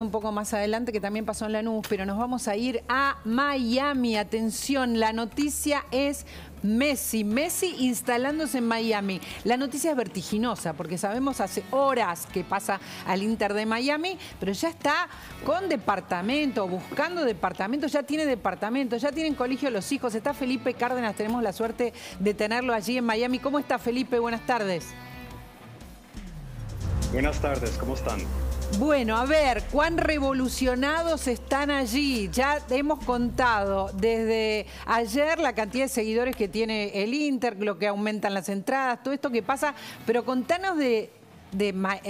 un poco más adelante que también pasó en Lanús, pero nos vamos a ir a Miami. Atención, la noticia es Messi. Messi instalándose en Miami. La noticia es vertiginosa porque sabemos hace horas que pasa al Inter de Miami, pero ya está con departamento, buscando departamento, ya tiene departamento, ya tienen colegio los hijos. Está Felipe Cárdenas, tenemos la suerte de tenerlo allí en Miami. ¿Cómo está Felipe? Buenas tardes. Buenas tardes, ¿cómo están? Bueno, a ver, cuán revolucionados están allí. Ya hemos contado desde ayer la cantidad de seguidores que tiene el Inter, lo que aumentan las entradas, todo esto que pasa, pero contanos de,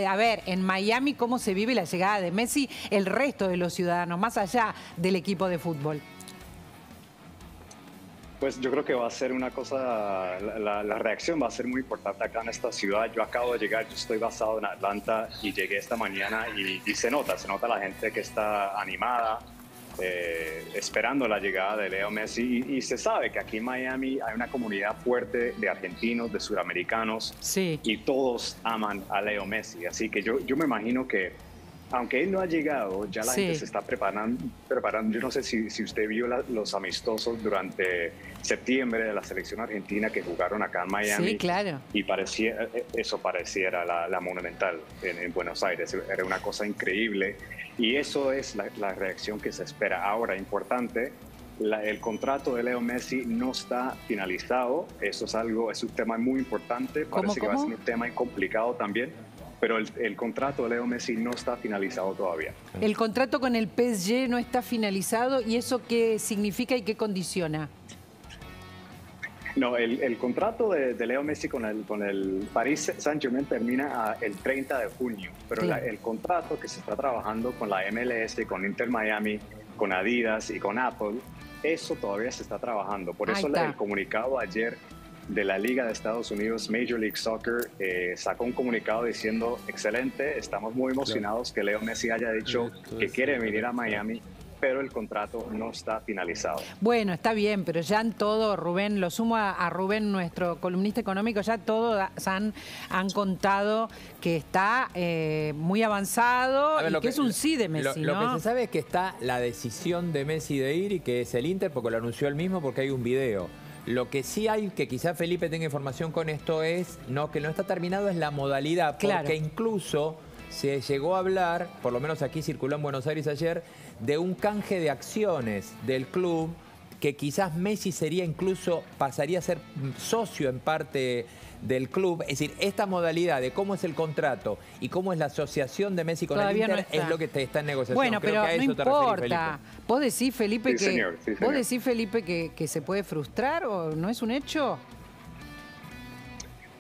a ver, en Miami cómo se vive la llegada de Messi, el resto de los ciudadanos, más allá del equipo de fútbol. Pues yo creo que va a ser una cosa, la, reacción va a ser muy importante acá en esta ciudad. Yo acabo de llegar, yo estoy basado en Atlanta y llegué esta mañana y, se nota, se nota la gente que está animada, eh, esperando la llegada de Leo Messi y, se sabe que aquí en Miami hay una comunidad fuerte de argentinos, de suramericanos sí. y todos aman a Leo Messi. Así que yo, yo me imagino que aunque él no ha llegado, ya la gente se está preparando, preparando. Yo no sé si, si usted vio los amistosos durante septiembre de la selección argentina que jugaron acá en Miami. Sí, claro. Y parecía, eh, eso pareciera la, Monumental en, Buenos Aires. Era una cosa increíble. Y eso es la, reacción que se espera. Ahora, importante, el contrato de Leo Messi no está finalizado. Eso es algo, es un tema muy importante. Parece que va a ser un tema complicado también pero el, contrato de Leo Messi no está finalizado todavía. El contrato con el PSG no está finalizado y eso qué significa y qué condiciona. No, el, contrato de, Leo Messi con el, con el Paris Saint-Germain termina el 30 de junio, pero el contrato que se está trabajando con la MLS, con Inter Miami, con Adidas y con Apple, eso todavía se está trabajando. Por eso el comunicado ayer de la Liga de Estados Unidos, Major League Soccer, eh, sacó un comunicado diciendo, excelente, estamos muy emocionados que Leo Messi haya dicho que quiere venir a Miami pero el contrato no está finalizado. Bueno, está bien, pero ya en todo, Rubén, lo sumo a, Rubén, nuestro columnista económico, ya todos han, han contado que está eh, muy avanzado y que, es un sí de Messi, lo, que se sabe es que está la decisión de Messi de ir y que es el Inter, porque lo anunció él mismo, porque hay un video. Lo que sí hay, que quizás Felipe tenga información con esto, es no que no está terminado, es la modalidad, porque incluso se llegó a hablar, por lo menos aquí circuló en Buenos Aires ayer, de un canje de acciones del club que quizás Messi sería incluso, pasaría a ser socio en parte del club. Es decir, esta modalidad de cómo es el contrato y cómo es la asociación de Messi con el Inter es lo que está en negociación. Bueno, pero no importa. ¿Vos decís, Felipe, que, ¿vos decís, Felipe que, se puede frustrar o no es un hecho?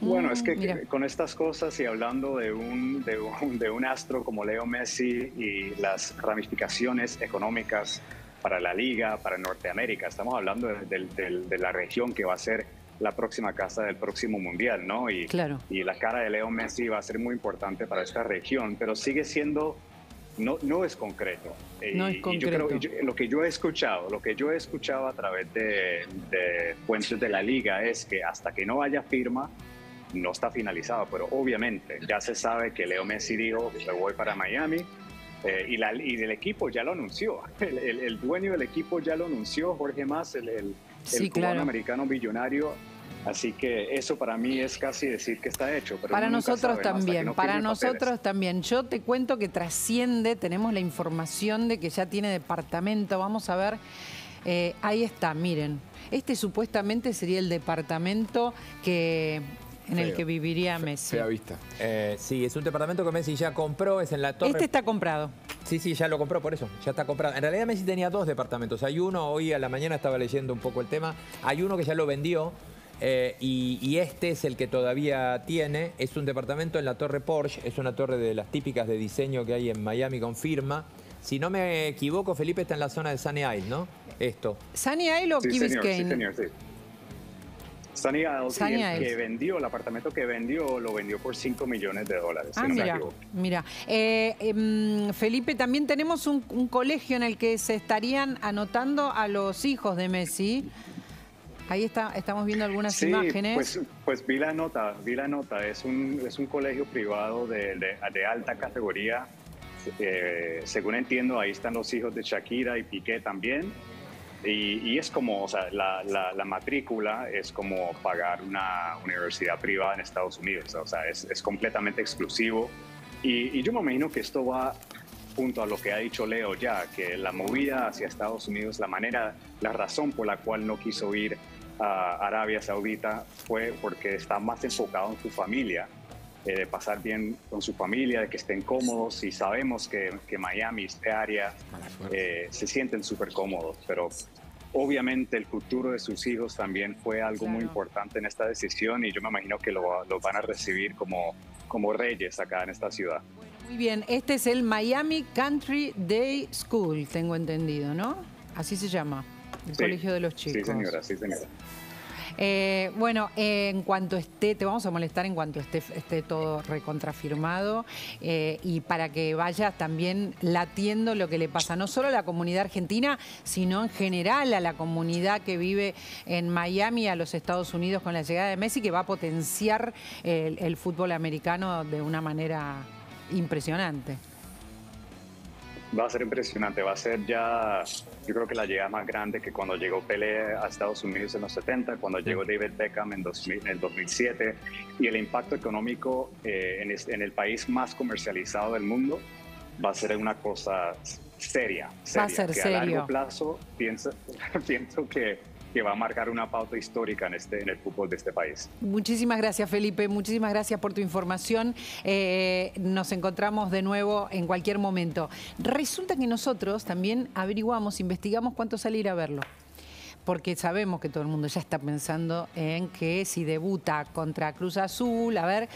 Bueno, es que mm, con estas cosas y hablando de un, de un, de un astro como Leo Messi y las ramificaciones económicas para la liga, para Norteamérica, estamos hablando de la región que va a ser la próxima casa del próximo mundial, ¿no? Y, claro. y la cara de Leo Messi va a ser muy importante para esta región, pero sigue siendo, no, no es concreto. No es concreto. yo creo, lo que yo he escuchado, lo que yo he escuchado a través de, de fuentes de la liga es que hasta que no haya firma, no está finalizado, pero obviamente ya se sabe que Leo Messi dijo, me voy para Miami, eh, y, la, y, el equipo ya lo anunció. El, dueño del equipo ya lo anunció, Jorge Mas, el, el, cubano americano billonario. Así que eso para mí es casi decir que está hecho. para nosotros también, para nosotros también. Yo te cuento que trasciende, tenemos la información de que ya tiene departamento. Vamos a ver, eh, ahí está, miren. Este supuestamente sería el departamento que en el que viviría Messi. Fea vista. Eh, sí, es un departamento que Messi ya compró, es en la torre. Este está comprado. Sí, sí, ya lo compró por eso, ya está comprado. En realidad Messi tenía dos departamentos. Hay uno, hoy a la mañana estaba leyendo un poco el tema, hay uno que ya lo vendió eh, y, este es el que todavía tiene. Es un departamento en la Torre Porsche, es una torre de las típicas de diseño que hay en Miami con firma. Si no me equivoco, Felipe está en la zona de Sunny Isle, ¿no? Esto. ¿Sunny Isle o sí, señor, sí, señor, sí. Sunny Isles, que vendió, el apartamento que vendió, lo vendió por 5 millones de dólares. Ah, mira, mira. Eh, em, Felipe, también tenemos un, colegio en el que se estarían anotando a los hijos de Messi. Ahí está, estamos viendo algunas imágenes. Pues, pues vi la nota, vi la nota. Es un, es un colegio privado de, de, alta categoría. eh, según entiendo, ahí están los hijos de Shakira y Piqué también. Y, es como, o sea, la, la, matrícula es como pagar una universidad privada en Estados Unidos, o sea, es, es completamente exclusivo. Y, y, yo me imagino que esto va junto a lo que ha dicho Leo ya, que la movida hacia Estados Unidos, la manera, la razón por la cual no quiso ir a Arabia Saudita fue porque está más enfocado en su familia, eh, de pasar bien con su familia, de que estén cómodos y sabemos que, que Miami, este área, eh, se sienten súper cómodos, pero obviamente el futuro de sus hijos también fue algo muy importante en esta decisión y yo me imagino que lo, lo van a recibir como, como reyes acá en esta ciudad. Muy bien, este es el Miami Country Day School, tengo entendido, ¿no? Así se llama, el colegio de los chicos. Sí, señora, sí, señora. Eh, bueno, en cuanto esté, te vamos a molestar en cuanto esté, esté todo recontrafirmado eh, y para que vayas también latiendo lo que le pasa no solo a la comunidad argentina, sino en general a la comunidad que vive en Miami, a los Estados Unidos con la llegada de Messi, que va a potenciar el fútbol americano de una manera impresionante. Va a ser impresionante, va a ser ya, yo creo que la llegada más grande que cuando llegó Pelé a Estados Unidos en los 70, cuando llegó David Beckham en, el 2007, y el impacto económico eh, en, el país más comercializado del mundo va a ser una cosa seria, seria va a ser que serio. a largo plazo pienso, pienso que que va a marcar una pauta histórica en, este, en el fútbol de este país. Muchísimas gracias, Felipe. Muchísimas gracias por tu información. Eh, nos encontramos de nuevo en cualquier momento. Resulta que nosotros también averiguamos, investigamos cuánto sale ir a verlo porque sabemos que todo el mundo ya está pensando en que si debuta contra Cruz Azul, a ver,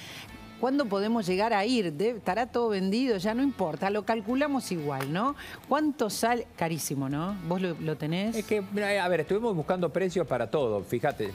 ¿Cuándo podemos llegar a ir? ¿Estará todo vendido? Ya no importa, lo calculamos igual, ¿no? ¿Cuánto sale? Carísimo, ¿no? ¿Vos lo, tenés? Es que, a ver, estuvimos buscando precios para todo. Fíjate,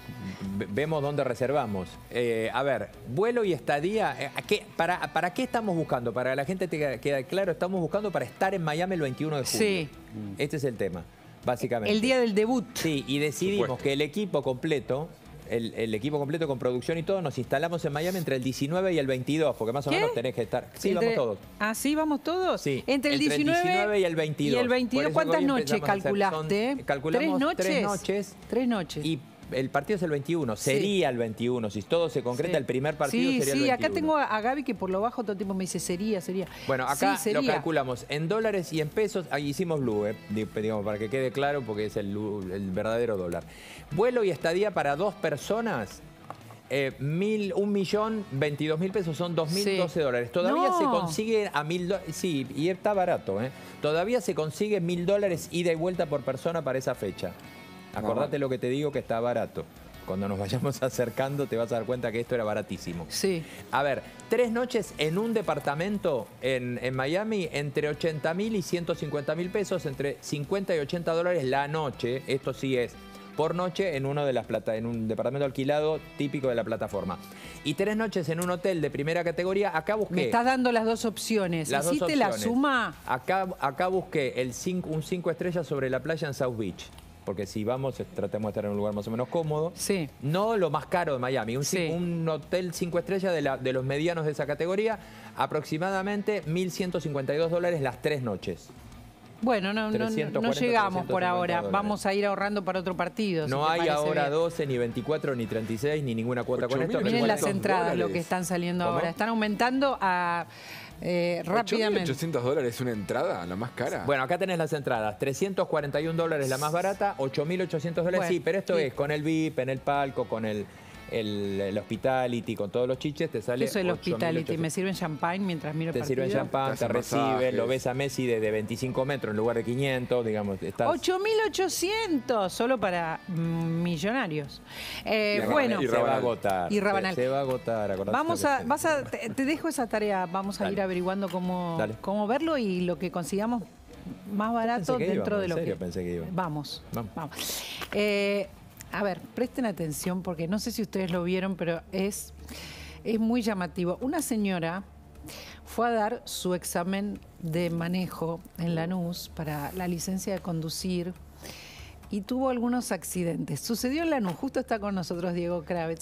vemos dónde reservamos. Eh, a ver, vuelo y estadía, eh, para, ¿para qué estamos buscando? Para que la gente te quede claro, estamos buscando para estar en Miami el 21 de julio. Sí. Este es el tema, básicamente. El día del debut. Sí, y decidimos que el equipo completo el, equipo completo con producción y todo, nos instalamos en Miami entre el 19 y el 22, porque más o menos tenés que estar. Sí, vamos todos. ¿Ah, sí, vamos todos? Sí. Entre el, 19, y el 22. ¿Y el 22 cuántas noches calculaste? calculamos ¿Tres noches? Tres noches. Tres noches el partido es el 21, sería el 21. Si todo se concreta, el primer partido sería el 21. Sí, acá tengo a Gaby que por lo bajo todo el tiempo me dice sería, sería. Bueno, acá lo calculamos en dólares y en pesos. Ahí hicimos blue, eh, digamos, para que quede claro, porque es el, verdadero dólar. Vuelo y estadía para dos personas, eh, mil, un millón, veintidós mil pesos, son dos mil doce dólares. Todavía se consigue a mil dólares, sí, y está barato, ¿eh? Todavía se consigue mil dólares ida y vuelta por persona para esa fecha. Acordate lo que te digo que está barato. Cuando nos vayamos acercando te vas a dar cuenta que esto era baratísimo. Sí. A ver, tres noches en un departamento en, Miami entre 80 mil y 150 mil pesos, entre 50 y 80 dólares la noche. Esto sí es por noche en uno de las plata, en un departamento alquilado típico de la plataforma. Y tres noches en un hotel de primera categoría. Acá busqué. Me estás dando las dos opciones. Las ¿Hiciste la suma? Acá, acá busqué el un 5 estrellas sobre la playa en South Beach porque si vamos, tratemos de estar en un lugar más o menos cómodo. Sí. No lo más caro de Miami, un, hotel cinco estrellas de, de los medianos de esa categoría, aproximadamente 1.152 dólares las tres noches. Bueno, no, no, llegamos por ahora. Vamos a ir ahorrando para otro partido. No hay ahora 12, ni 24, ni 36, ni ninguna cuota con esto. Miren las entradas, lo que están saliendo ahora. Están aumentando a eh, rápidamente. ¿8.800 dólares una entrada, la más cara? Bueno, acá tenés las entradas. 341 dólares la más barata, 8.800 dólares. sí, pero esto es con el VIP, en el palco, con el el, hospitality con todos los chiches, te sale. Eso es el hospitality, me sirven champagne mientras miro el Te sirven champagne, te, reciben, lo ves a Messi desde 25 metros en lugar de 500, digamos. Estás... 8.800, solo para millonarios. Eh, bueno, y se va a agotar. Y Rabanal. Se, va a agotar, Vamos a, vas a, te, dejo esa tarea, vamos a ir averiguando cómo, cómo verlo y lo que consigamos más barato dentro de lo que... Pensé que iba. Vamos, vamos. vamos. Eh, a ver, presten atención porque no sé si ustedes lo vieron, pero es, es muy llamativo. Una señora fue a dar su examen de manejo en Lanús para la licencia de conducir y tuvo algunos accidentes. Sucedió en Lanús, justo está con nosotros Diego Kravitz.